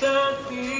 something.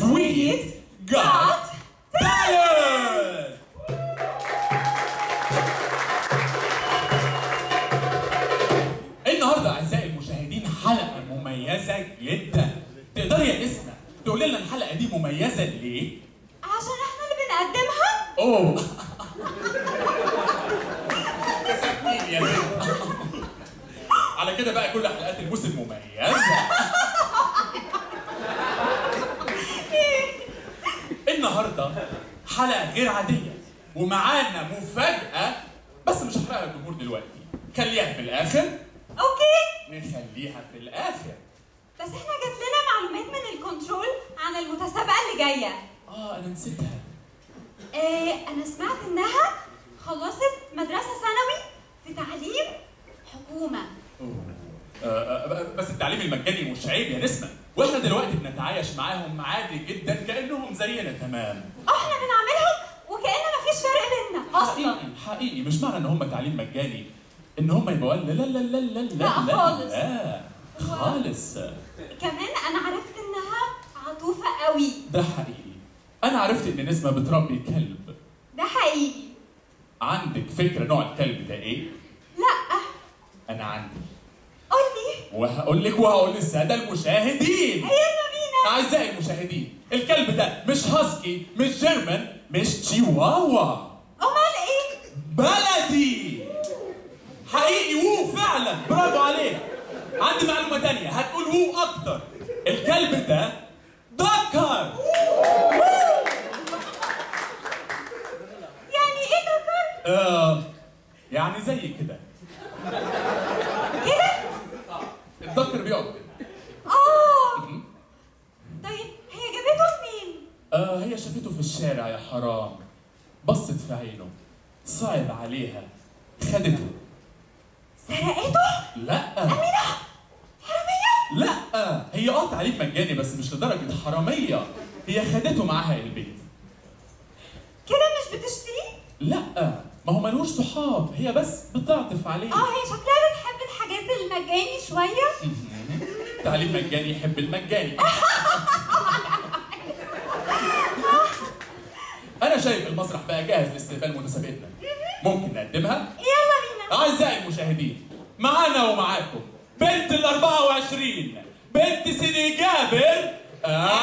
جزويت جات تالنت النهارده أعزائي المشاهدين حلقة مميزة جدا. تقدري يا اسمع تقولي لنا الحلقة دي مميزة ليه؟ عشان إحنا اللي بنقدمها؟ أوه. على كده بقى كل حلقات حلقة غير عادية. ومعانا مفاجأة بس مش هحرقها للجمهور دلوقتي. خليها في الآخر. okay. نخليها في الآخر. بس إحنا جات لنا معلومات من الكنترول عن المتسابقة اللي جاية. آه أنا نسيتها. آه أنا سمعت إنها خلصت مدرسة ثانوي في تعليم حكومة. أوه. آه، آه، بس التعليم المجاني مش عيب يا نسمة. وإحنا دلوقتي بنتعايش معاهم عادي جدا كأنهم زينا تمام. إحنا بنعملهم وكأن مفيش فرق بينا أصلا. حقيقي. حقيقي مش معنى إن هم تعليم مجاني إن هم يبقوا لا لا لا لا لا لا لا خالص. لا خالص. كمان أنا عرفت إنها عطوفة قوي. ده حقيقي. أنا عرفت إن نسمة بتربي كلب. ده حقيقي. عندك فكرة نوع الكلب ده إيه؟ لا. أنا عندي. قولي. وهقول لك وهقول للسادة المشاهدين. يلا بينا. أعزائي المشاهدين الكلب ده مش هاسكي مش جيرمان مش تشيواوا أمال إيه؟ بلدي. حقيقي وو فعلا. برافو عليك. عندي معلومة تانية هتقول وو أكتر. الكلب ده دكر. يعني إيه دكر؟ آه يعني زي كده. الدكر بيقعد. آه. طيب هي جابته منين آه هي شافته في الشارع يا حرام. بصت في عينه. صعب عليها. خدته. سرقته؟ لا. أمينة؟ حرامية؟ لا. هي آه تعليم مجاني بس مش لدرجة حرامية. هي خدته معاها البيت. كده مش بتشتريه؟ لا. ما هو ملوش صحاب هي بس بتعطف عليه. آه هي شكلها بتحب الحاجات المجاني شوية. تعليم مجاني يحب المجاني. أنا شايف المسرح بقى جاهز لاستقبال متسابقتنا ممكن نقدمها؟ يلا بينا. أعزائي المشاهدين معانا ومعاكم بنت ال 24 بنت سيدي جابر آمينة.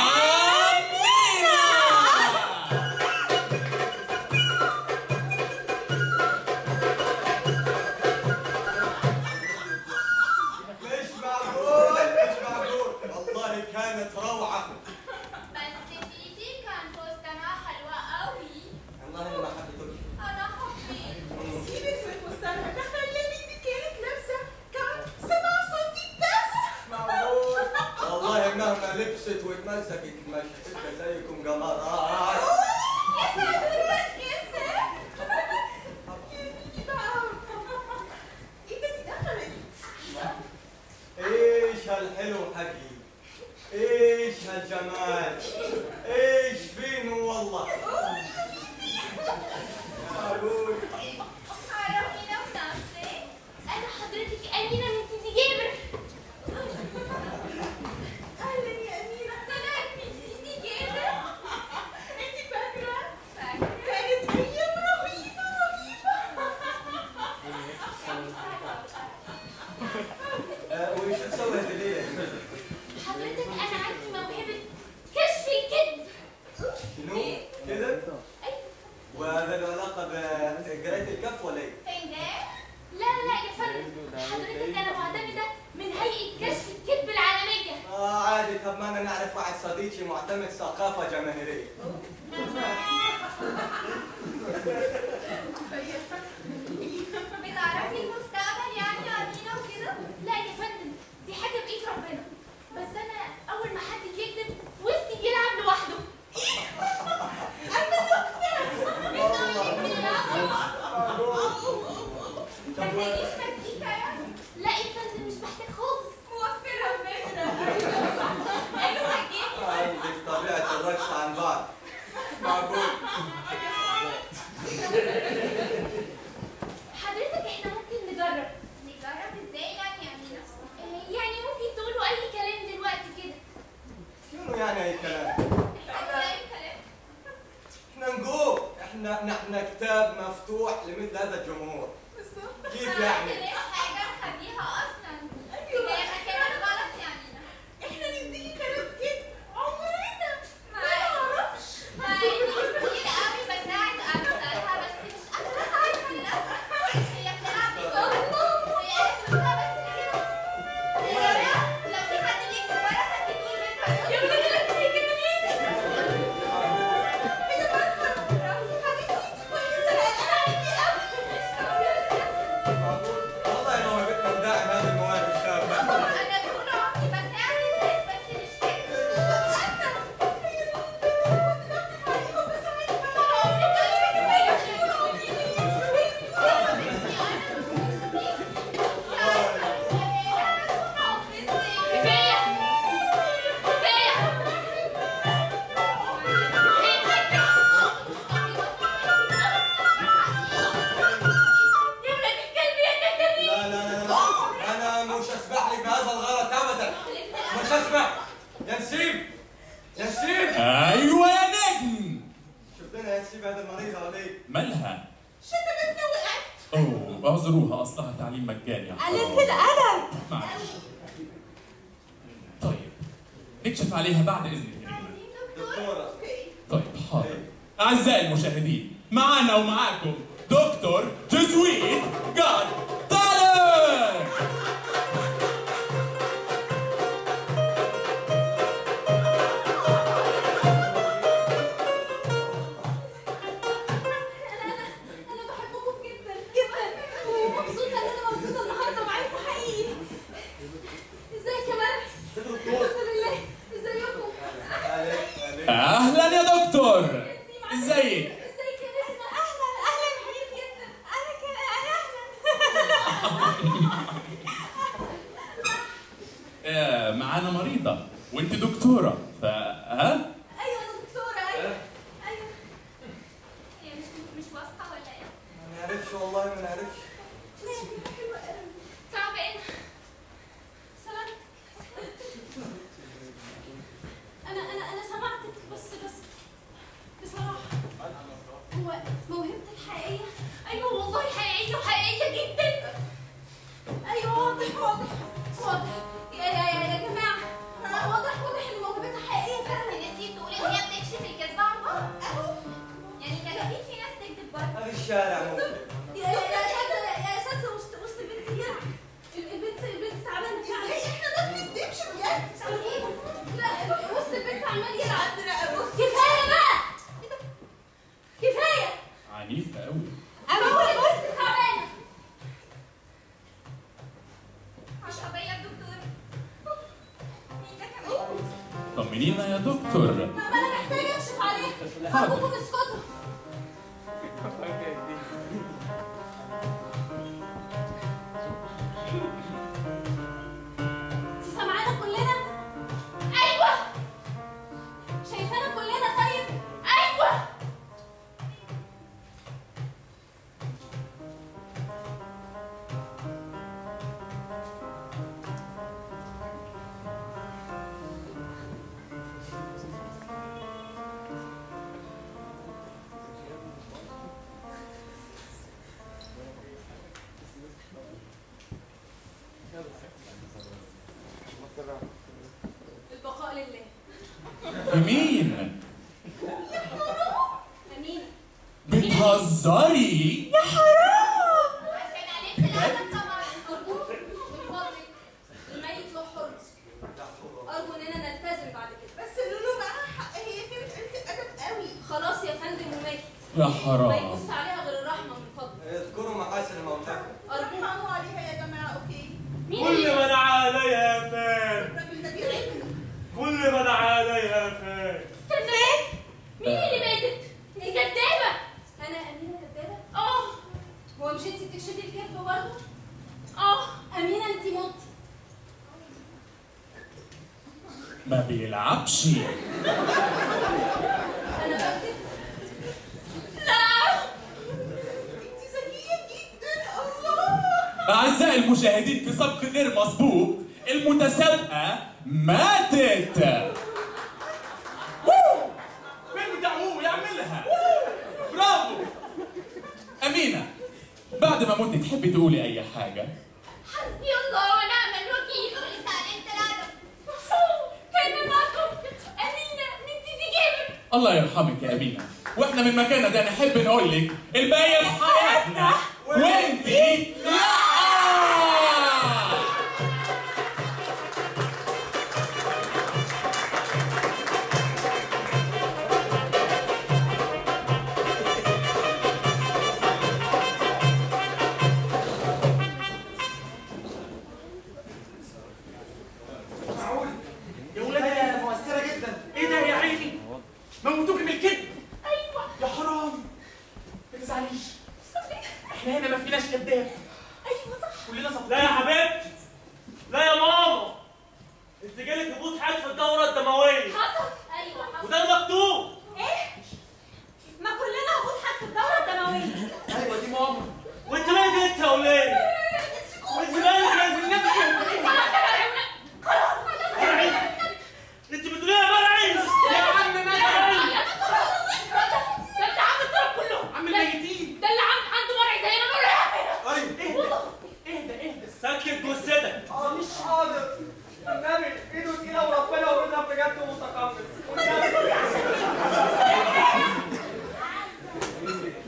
You mean?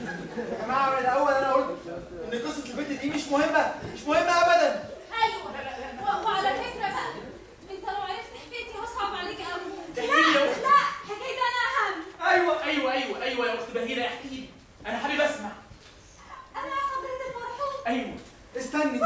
يا جماعة من الأول أنا قلت إن قصة البنت دي مش مهمة مش مهمة ابدا. أيوه. وعلى فكرة بقى أنت لو عرفت حكايتي هصعب عليك قوي لا لا حكايتي أنا أهم. أيوه أيوه أيوه أيوه يا اخت بهيرة احكي لي. أنا حابب أسمع. أنا حضرتك المرحوم. أيوه. استني.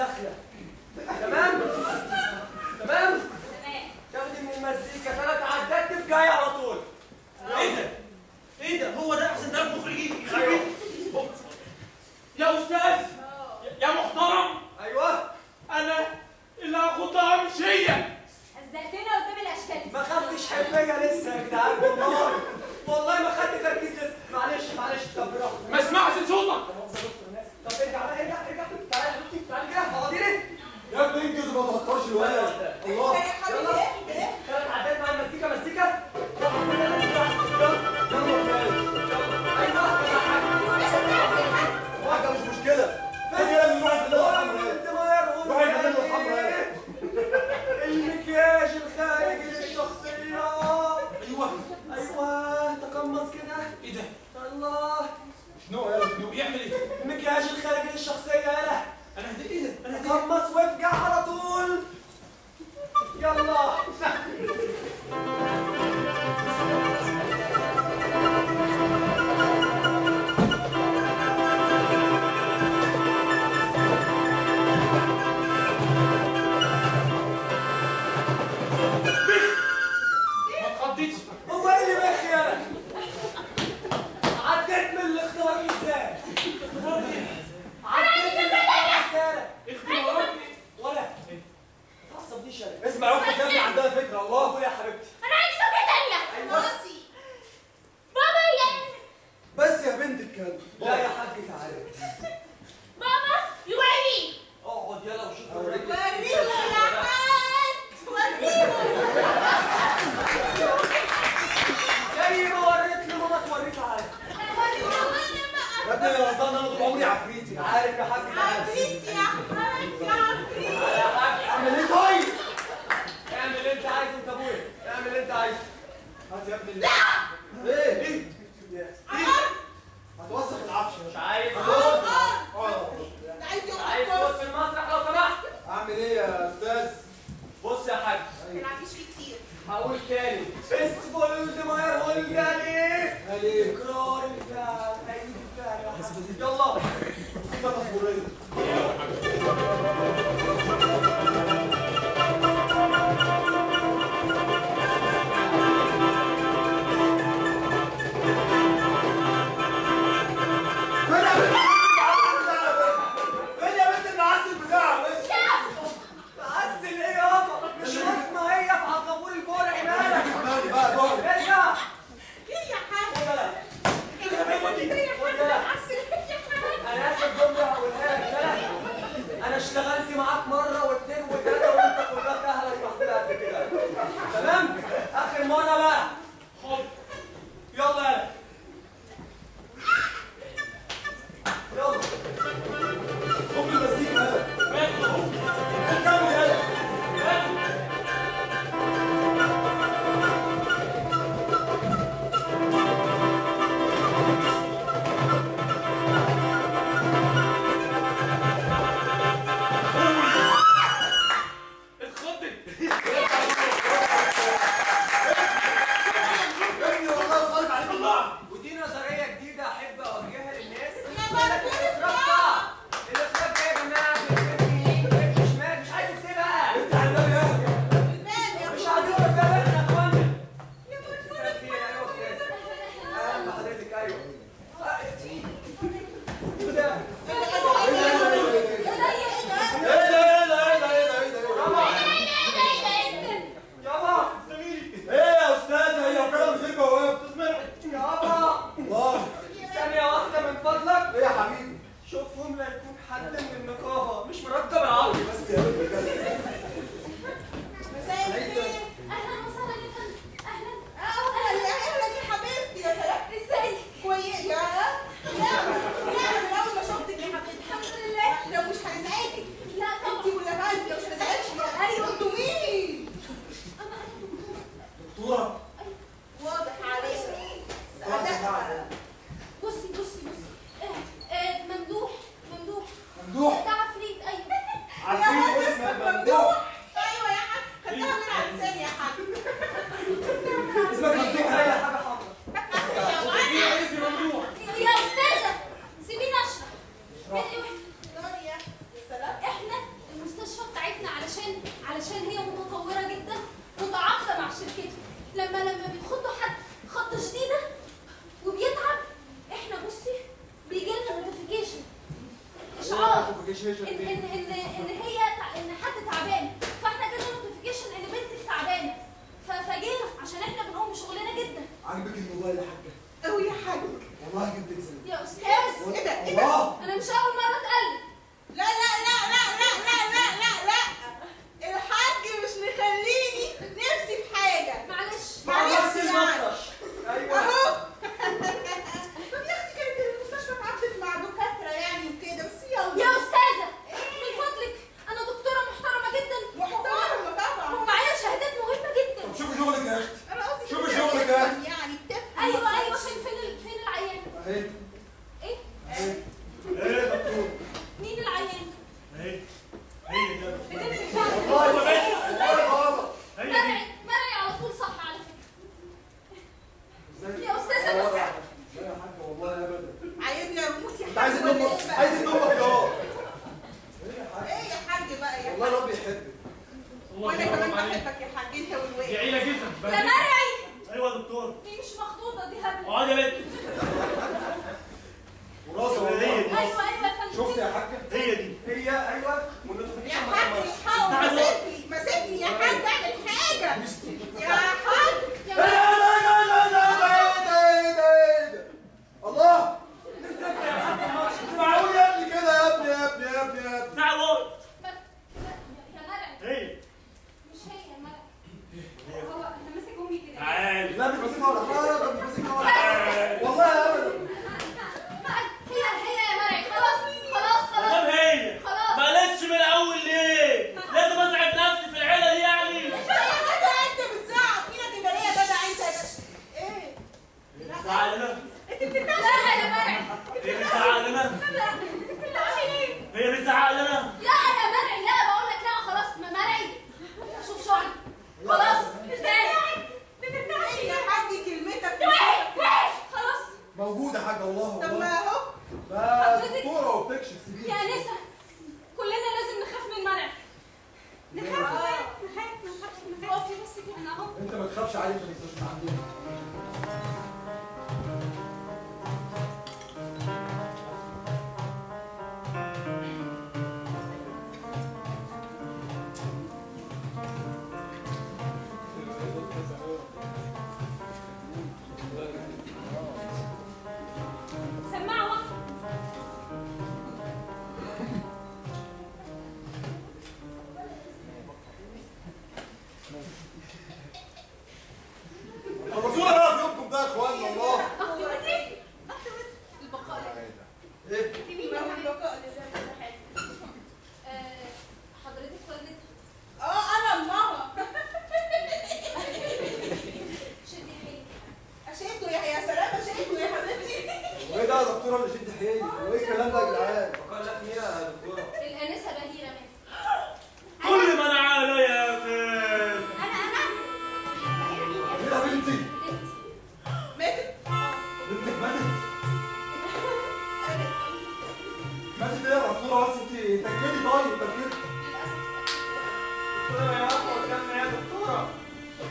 داخله. שיש عبدو انت تكلي طيب تكلي للاسف يا عفوا كمل يا دكتوره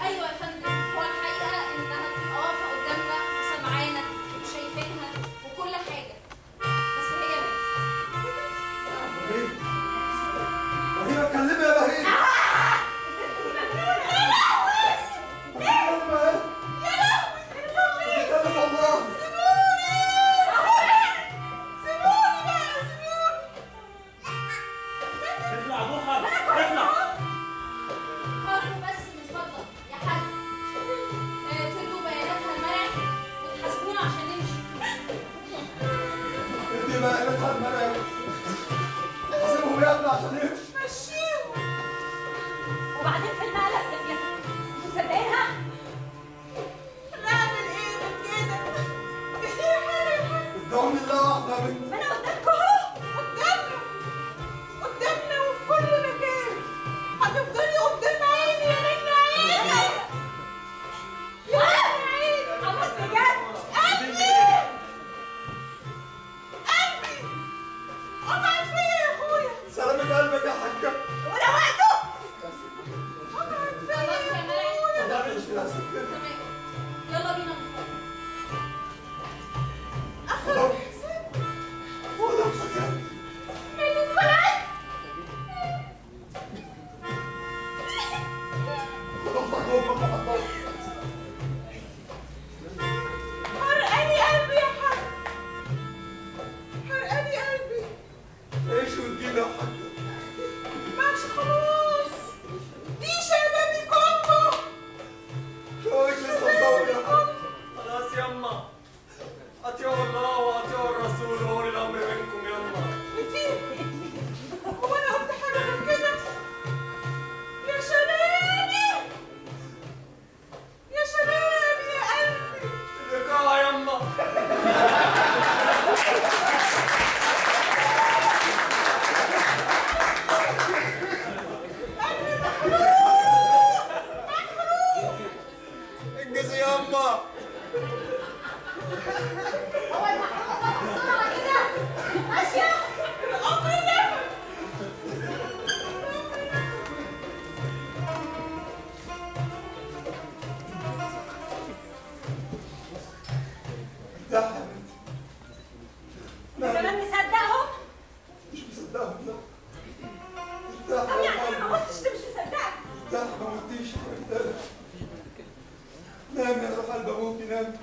أيوه يا فندم من الرحل بابوك نام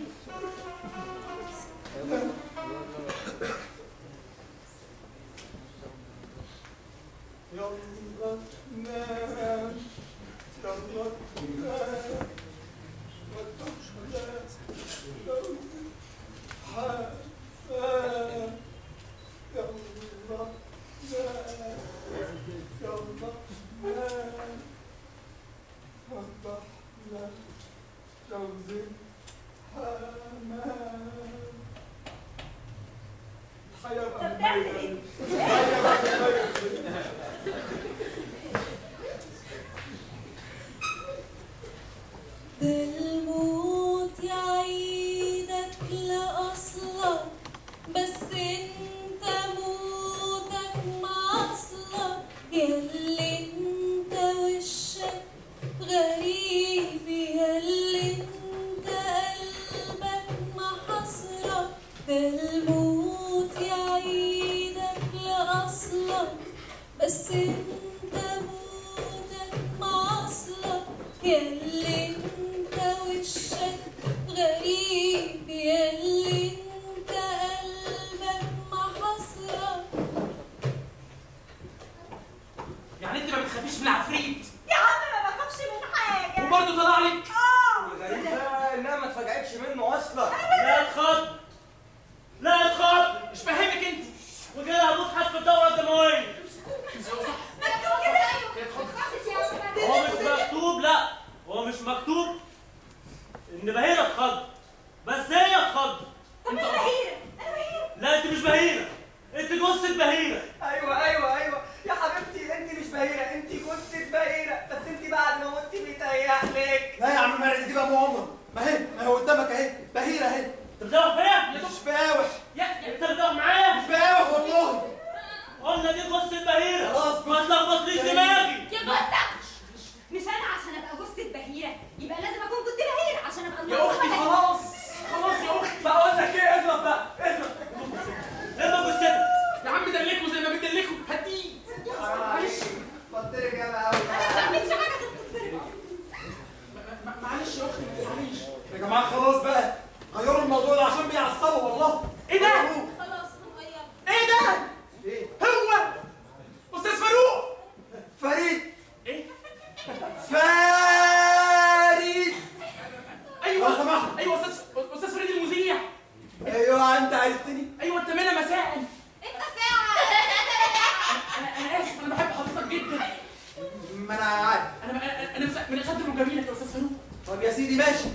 من خدر جميله يا أستاذ فاروق طب يا سيدي ماشي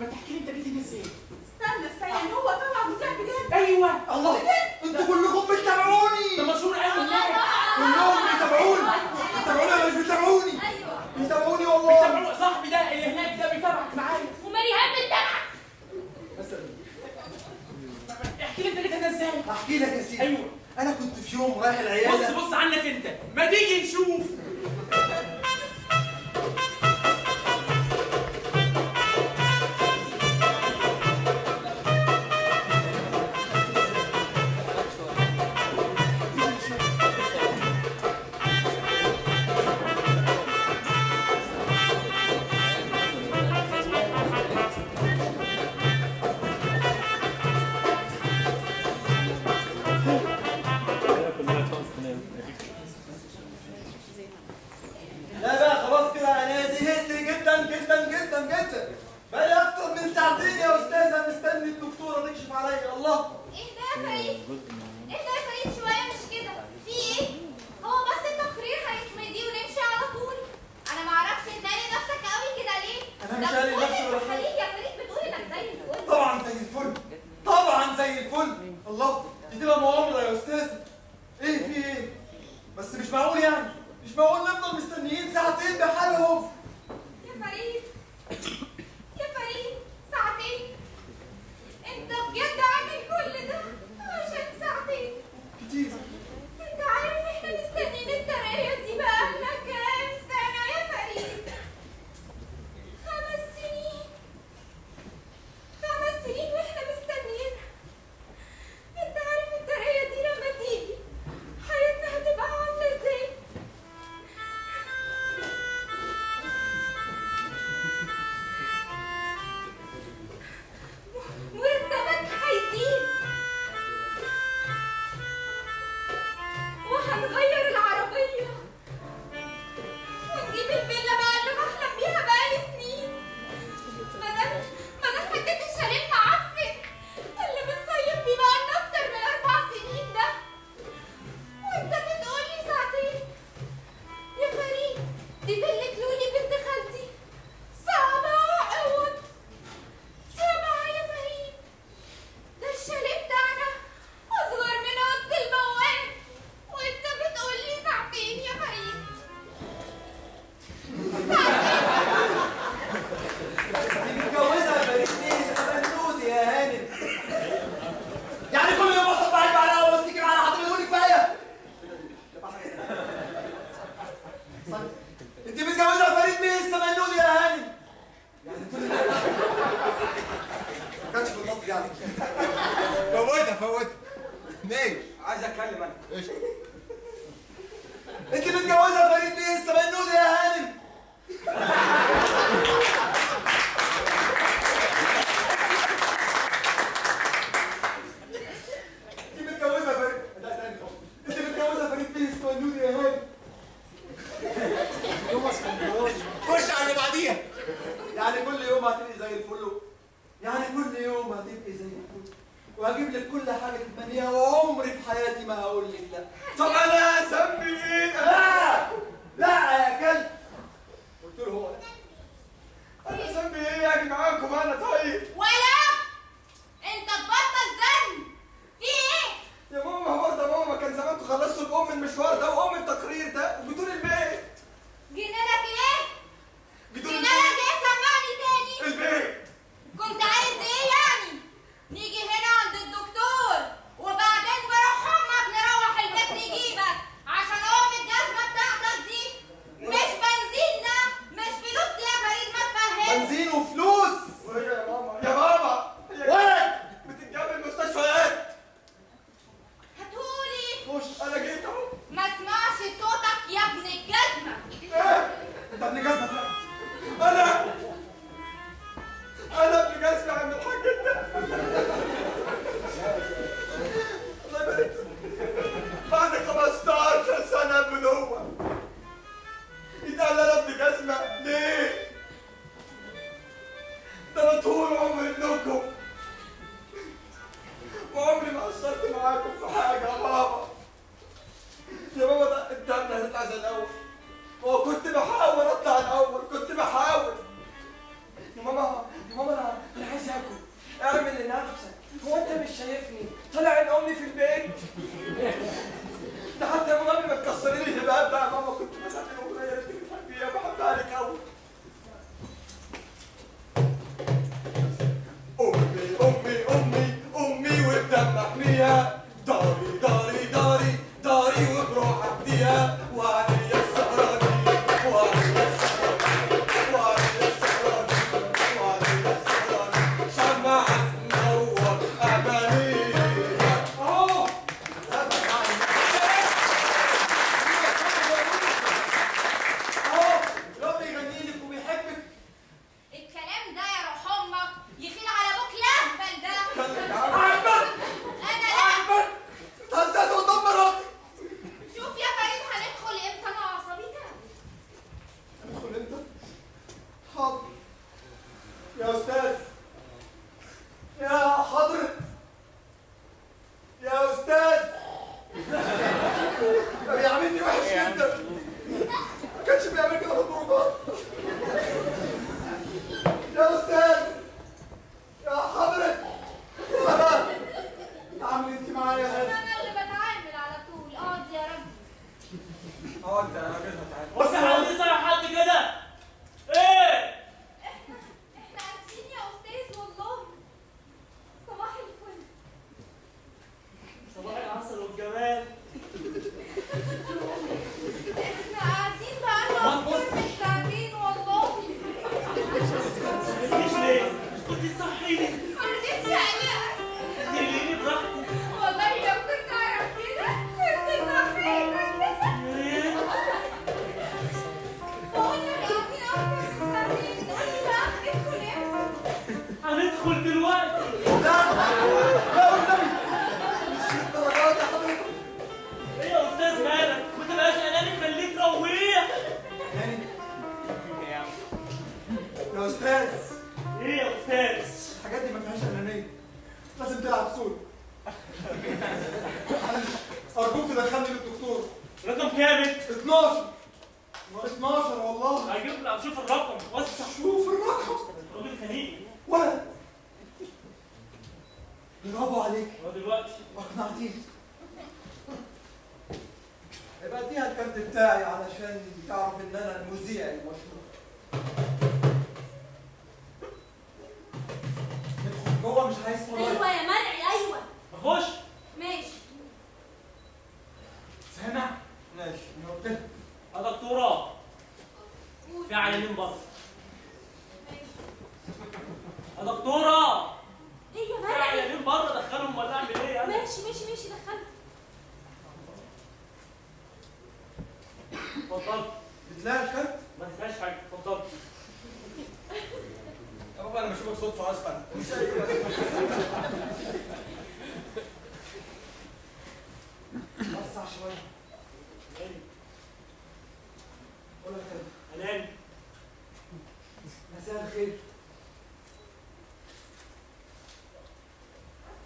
ما تحكي لي انت جيت هنا إزاي استنى استنى هو طلع مذاع بجد أيوه الله أنتوا كلكم بتتابعوني ده مشهور قوي هناك كلهم بيتابعوني بيتابعوني ولا مش بيتابعوني أيوه بيتابعوني والله بيتابعوا صاحبي ده اللي هناك ده بيتابعك معايا ومريهان بتتابعك احكي لي انت جيت هنا إزاي احكي لك يا سيدي أيوه أنا كنت في يوم رايح العياده بص بص عنك انت ما تيجي نشوف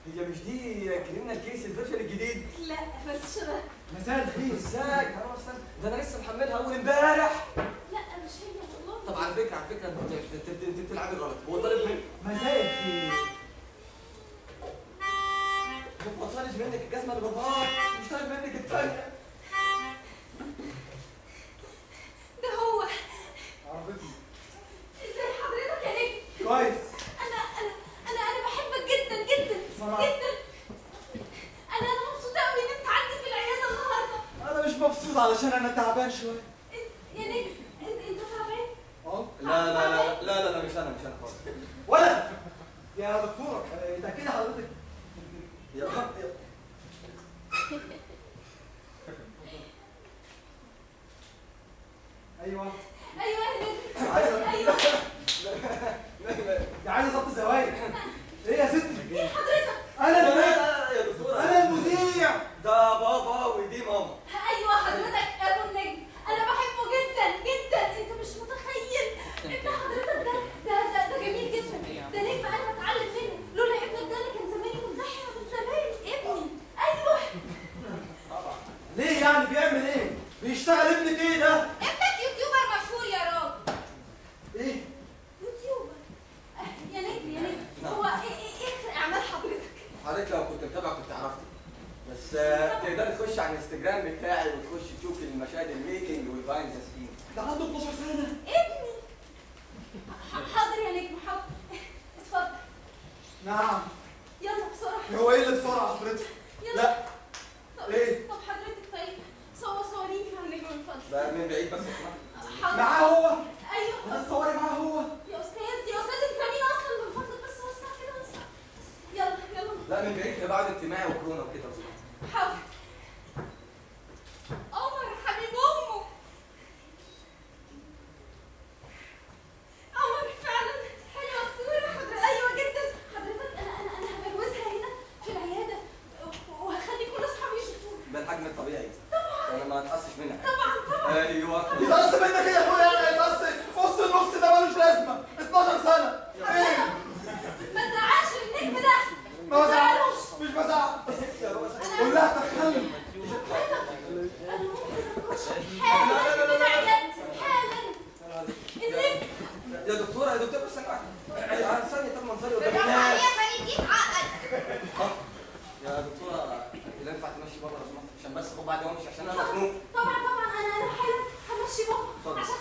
هي مش دي كريمنا الكيس الفلفل الجديد؟ لا بس شبه. مساء في إزاي يا أستاذ ده أنا لسه محملها اول امبارح. لا مش هي والله. طب على فكرة على فكرة انت بتلعبي غلط هو طالب منك. مساء في ما بطلش منك الجزمة اللي باباك مش طالب منك الثانية abaixou. مخنوق طبعا طبعا أنا أنا حلو همشي بقى عشان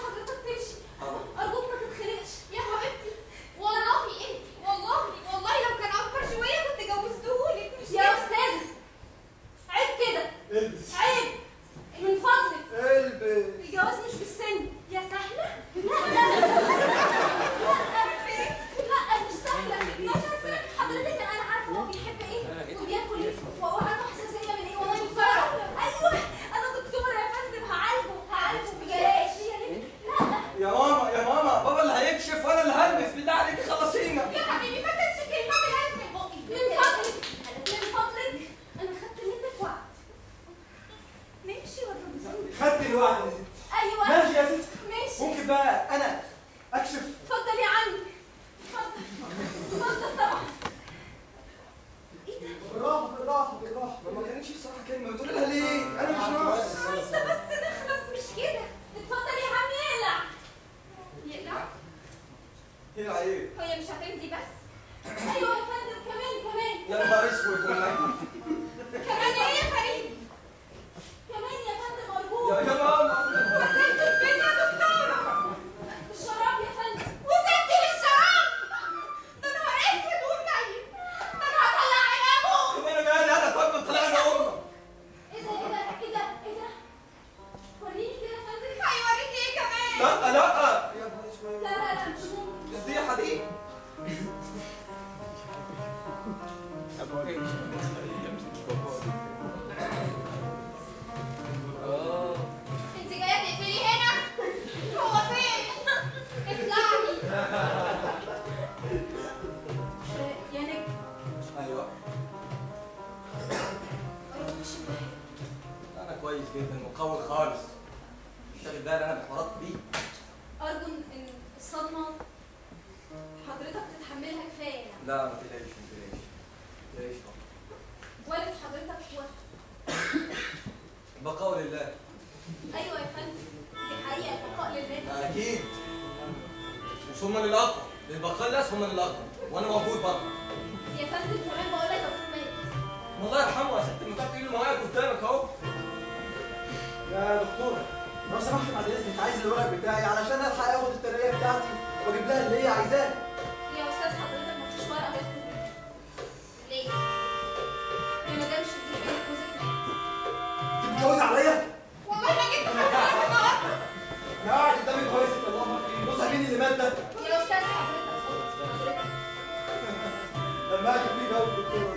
ما تفيد قوي الدكتور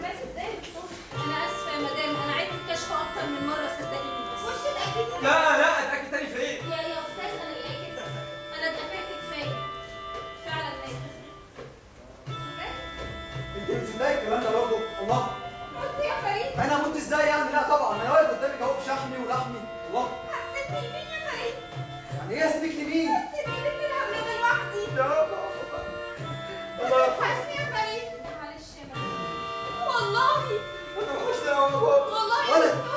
أنا اسفة يا مدام أنا عيد الكشف أكتر من مرة صدقيني بس خش اتاكد لا لا اتأكد تاني في إيه؟ يا يا أستاذ أنا لقيت أنا اتقفلت كفاية. فعلا لقيت انت مصدقه الكلام ده برضه؟ الله. مت يا فريد. أنا مت إزاي يعني؟ لا طبعا. أنا واقف قدامك أهو بشحمي ولحمي الله. هتسيبني مين يا فريد؟ يعني إيه اسيبك bravo. Vallahi. Oley.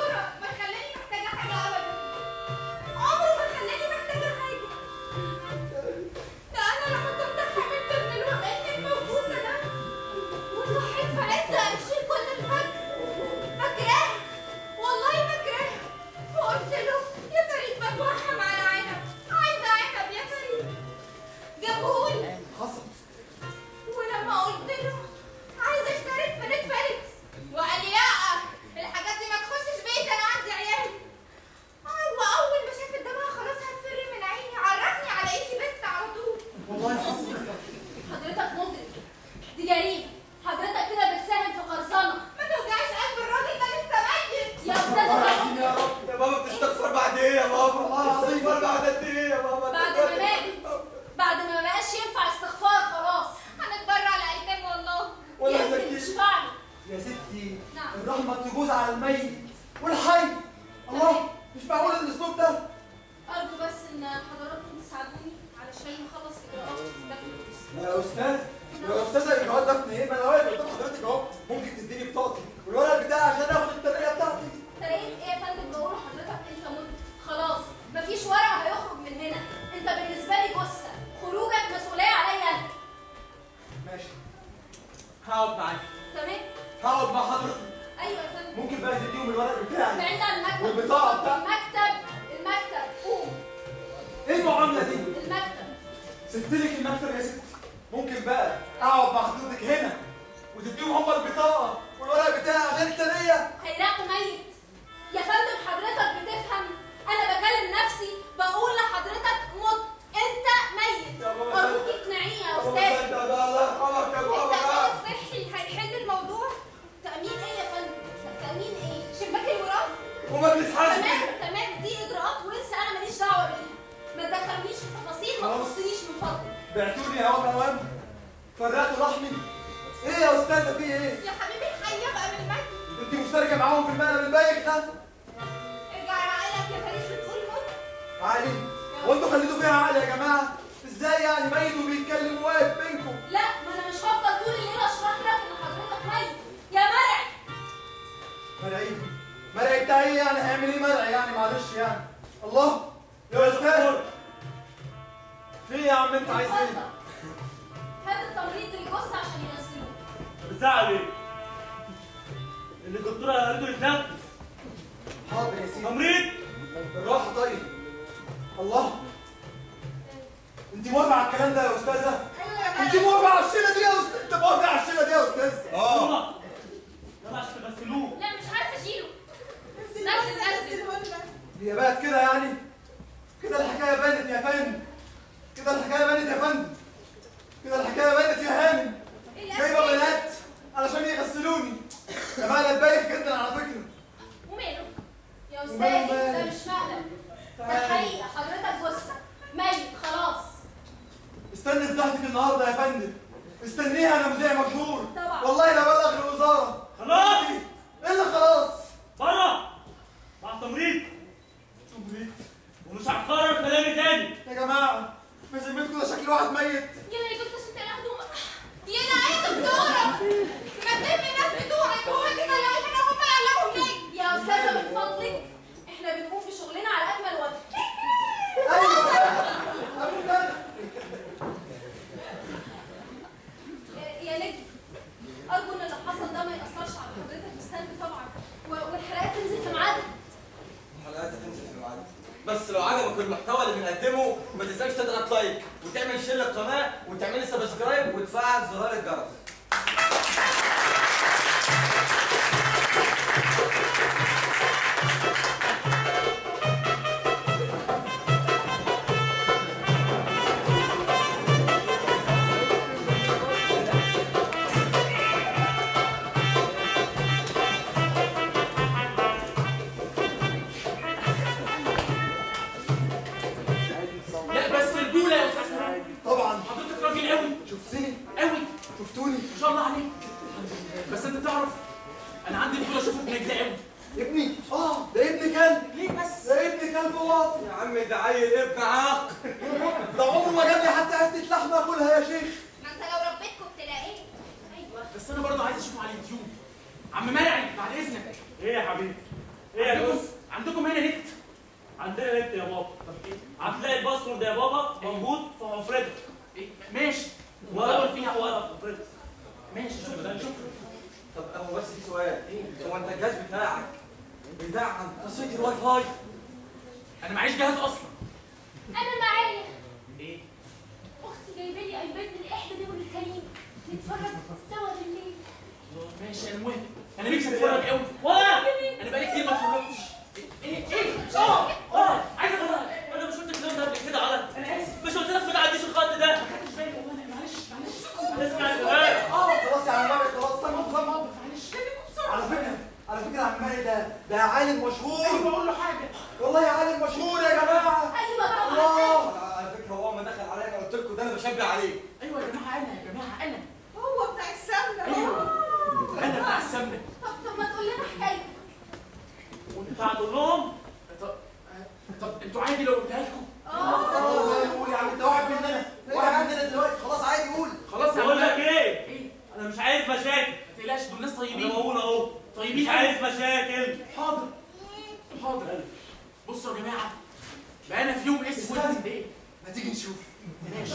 عاقلين وانتوا خليتوا فيها عقل يا جماعة. إزاي يعني ميت وبيتكلم واقف بينكم لا ما أنا مش هفضل طول الليل أشرح لك إن حضرتك ميت. يا مرعي! مرعي؟ مرعي بتاع إيه يعني؟ هيعمل إيه مرعي يعني؟ معلش يعني. الله يا أستاذ! في إيه يا عم أنت عايز إيه؟ هات التمريض الجثه عشان ينزلوه بتزعل إيه؟ اللي الدكتوره قالته يتنفس. حاضر يا سيدي. تمريض! الراحه طيب. الله. انت موافقه على الكلام ده يا أستاذة؟ انت موافقه على الشلة دي يا أستاذ انت موافقه على الشلة دي يا أستاذ آه. يلا. عشان تغسلوه. لا مش عارفة أشيله. هي بقت كده يعني؟ كده الحكاية بانت يا فندم. كده الحكاية بانت يا فندم. كده الحكاية بانت يا هانم. إيه جايبة بنات علشان يغسلوني. يا مقلب بايخ جدا على فكرة. وماله؟ يا أستاذ ده مش فعلا حقيقة حضرتك بص. ميت خلاص. استني فضحتك النهارده يا فندم. استنيها أنا مذيع مشهور. طبعا. والله لا بلغ الوزارة خلاص. إيه؟, إيه؟ اللي خلاص؟ بره. مع التمريض. تمريض؟ ومش هتكرر كلامي تاني. يا جماعة في ذمتكم ده شكل واحد ميت. يا ريت كنت انت لوحده دي أنا عايز دكتورة. ما تلمي ناس بتوعك. هو كده لقيت ان هم يعلموا هناك يا أستاذة من فضلك. إحنا بنقوم بشغلنا على أجمل وجه. أيوه أقول يا نجم أرجو إن اللي حصل ده ما يأثرش على حضرتك بالسلب طبعا. والحلقات تنزل في ميعادها الحلقات هتنزل في ميعادها بس لو عجبك المحتوى اللي بنقدمه ما تنساش تضغط like وتعمل share للقناة وتعمل subscribe وتفعل زرار الجرس. سؤال. هو انت الجهاز بتاعك بيدعم قصه الواي فاي؟ أنا معيش جهاز أصلا. أنا معايا. إيه؟ أختي جايبه لي iPad من احدى دول الكريم. نتفرج سوا بالليل. آه، ماشي أنا مهم أنا نفسي اتفرج قوي. أنا بقالي كتير ما اتفرجتش. إيه؟ إيه؟, إيه؟ آه آه. ممكن عمال ده ده عالم مشهور. أيوه بقول له حاجة. والله يا عالم مشهور يا جماعة. أيوة،, أيوه طبعا. الله. على فكرة هو ما دخل عليا أنا قلت لكم ده أنا بشجع عليه. أيوه يا جماعة أنا يا جماعة أنا. هو بتاع السمنة. أيوه. أنا بتاع السمنة. طب طب ما تقول لنا حكاية. وأنت هتقول لهم؟ طب طب أنتوا عادي لو قلتها لكم. آه قول يا عم انت واحد مننا واحد مننا دلوقتي خلاص عادي قول. خلاص بقول لك إيه؟, إيه؟ أنا مش عايز مشاكل. تقلقش دول ناس طيبين؟ بقول أهو. طيبين. مش عايز مشاكل. حاضر. حاضر. بصوا يا جماعة بقالنا في يوم أسود. ما تيجي نشوف. ماشي.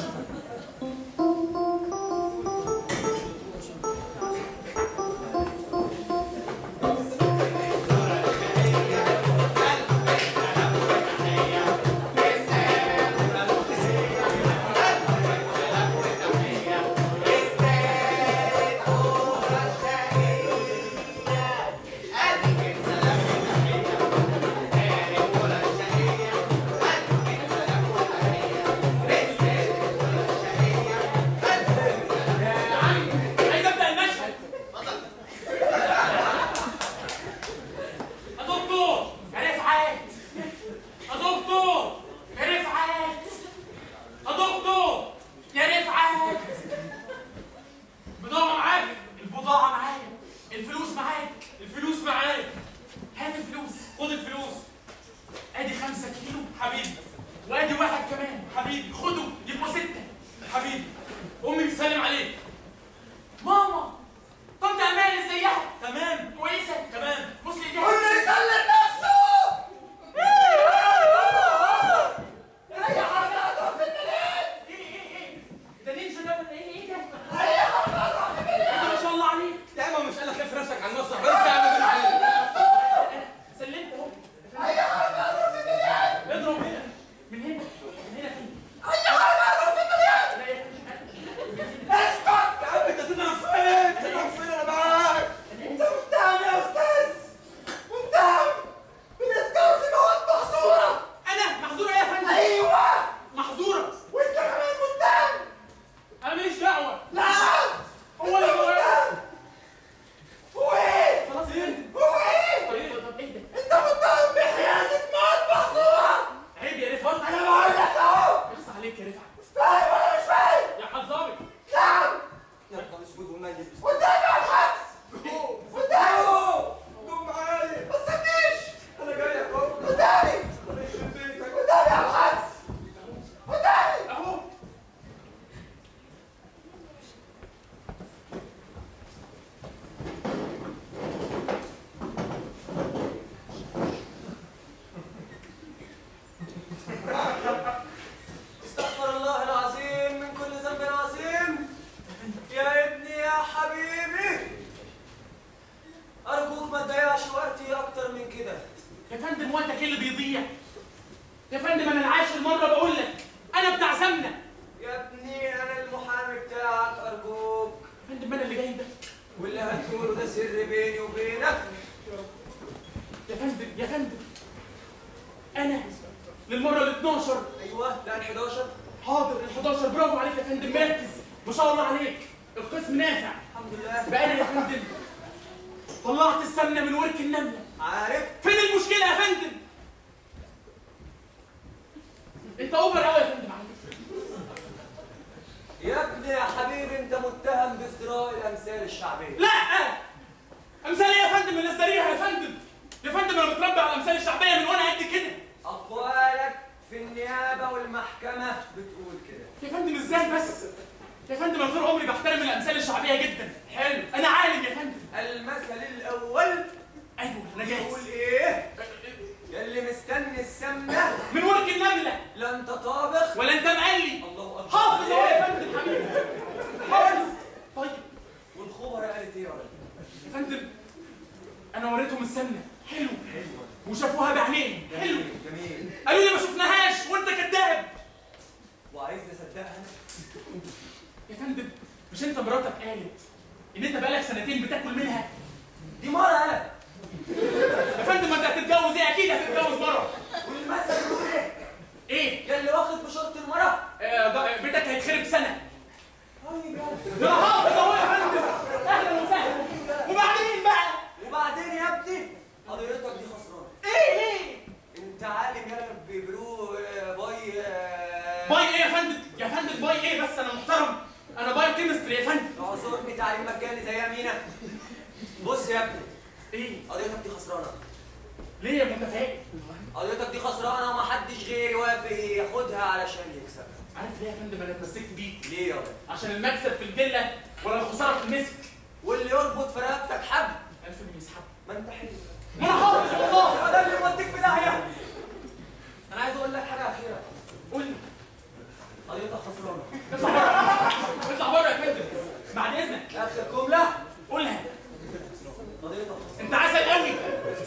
دي خسرانة. ليه يا متفائل؟ قضيتك دي خسرانة ومحدش غيري وافق ياخدها علشان يكسب. عارف ليه يا فندم أنا اتمسكت بيك؟ ليه يا ولد عشان المكسب في الجله ولا الخسارة في المسك. واللي يربط في رقبتك حبل عارف انه بيسحب ما انت حلو. ما أنا حافظ والله ده اللي يوديك في داهية. أنا عايز أقول لك حاجة أخيرة. قول لي. قضيتك خسرانة. اطلع بره. اطلع بره يا فندم. بعد إذنك. آخر جملة. قولها. انت عسل قوي.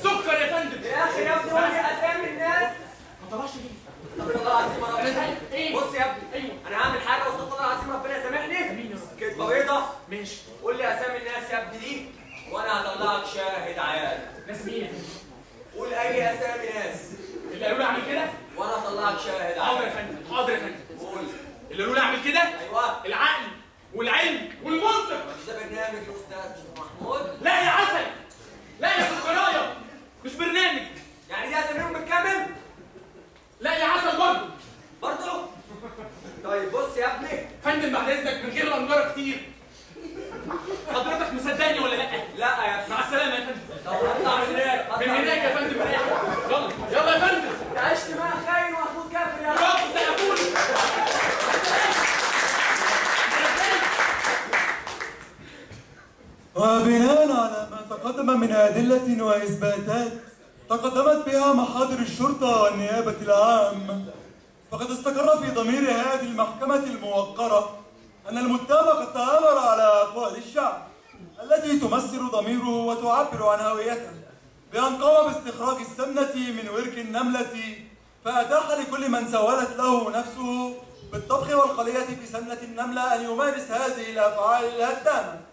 سكر يا فندم. يا أخي يا ابني قول لي أسامي الناس. ما طلعش ليه؟ استغفر الله العظيم يا رب أنا إيه؟ بص يا ابني أيوه أنا هعمل حاجة واستغفر الله العظيم ربنا يسامحني. كدبة بيضة. ماشي. قول لي أسامي الناس يا ابني دي وأنا هطلعك شاهد عيان ناس مين قول أي أسامي ناس. اللي قالوا لي أعمل كده؟ وأنا هطلعك شاهد حاضر يا عيان فندم حاضر يا فندم. قول. اللي قالوا لي أعمل كده؟ أيوه. العقل. والعلم والمنطق. مش ده برنامج الاستاذ مصطفى محمود؟ لا يا عسل. لا يا سكرايه مش برنامج. يعني دي أساميهم بالكامل؟ لا يا عسل برضه. برضه؟ طيب بص يا ابني. فندم بعد إذنك من غير رنجره كتير. حضرتك مصدقني ولا لأ؟ لا يا ابني. مع السلامة يا فندم. طب اطلع من هناك من هناك يا فندم. من هناك يلا. يلا يا فندم. عشت مع خاين ومحمود كافر يا برافو زي وبناء على ما تقدم من أدلة وإثباتات تقدمت بها محاضر الشرطة والنيابة العامة فقد استقر في ضمير هذه المحكمة الموقرة أن المتهم قد تآمر على أقوال الشعب التي تمثل ضميره وتعبر عن هويته بأن قام باستخراج السمنة من ورك النملة فأتاح لكل من سولت له نفسه بالطبخ والقلية في سمنة النملة أن يمارس هذه الأفعال الهدامة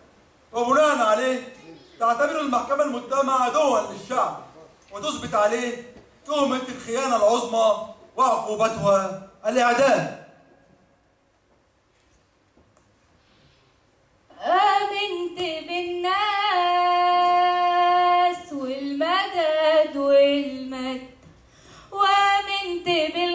وبناء عليه تعتبر المحكمة المتهم عدوا للشعب وتثبت عليه تهمة الخيانة العظمى وعقوبتها الإعدام. آمنت بالناس والمدد والمد وآمنت بالخير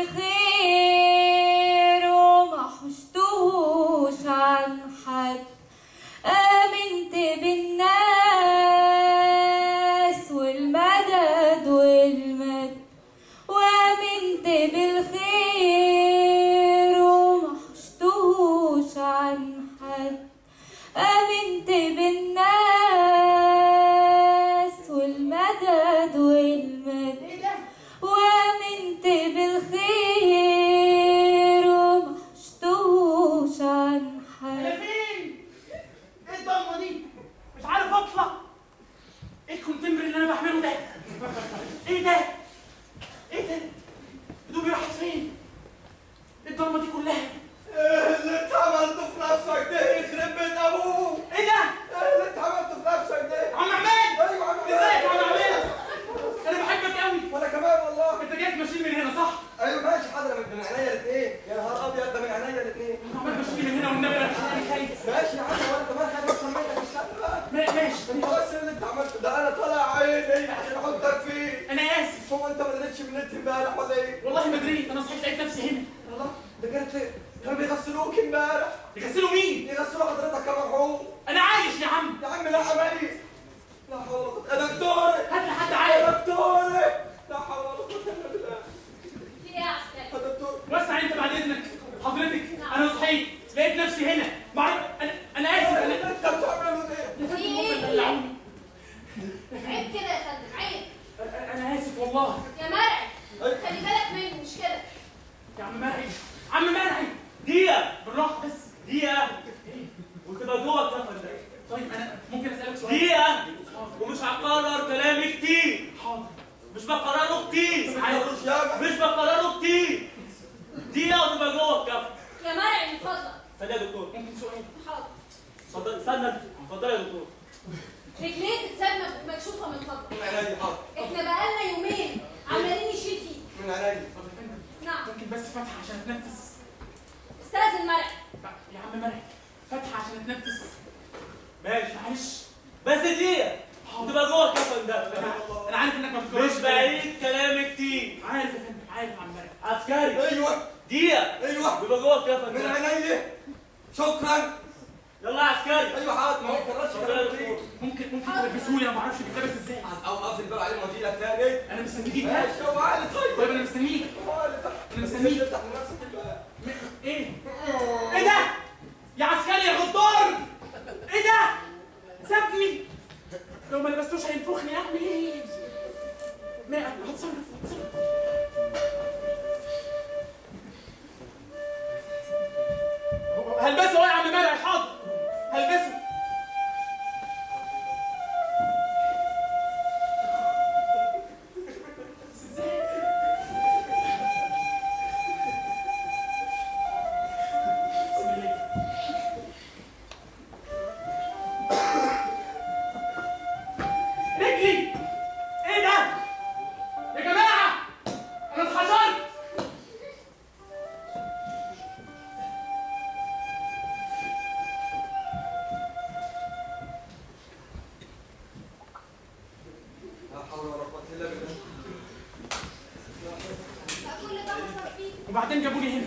فيك وبعدين جابوني هنا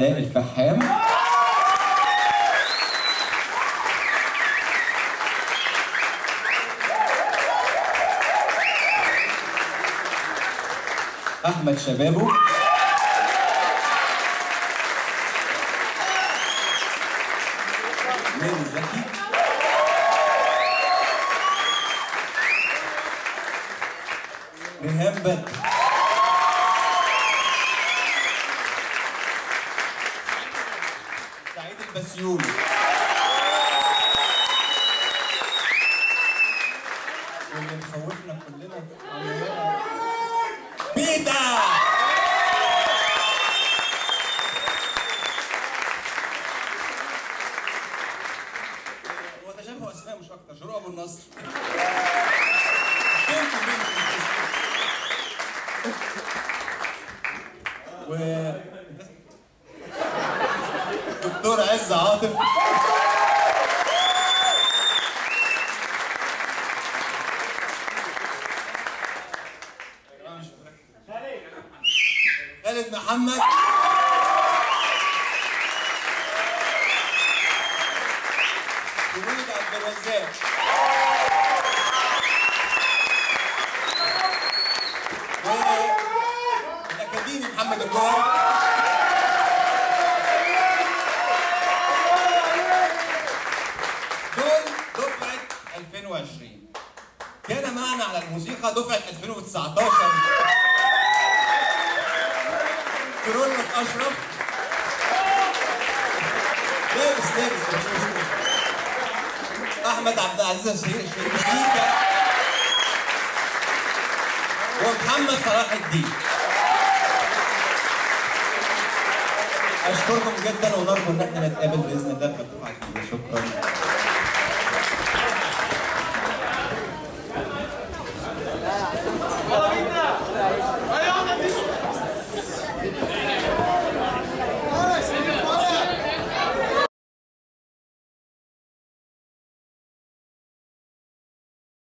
Hallé El-Fahem. Ahmed Shababu.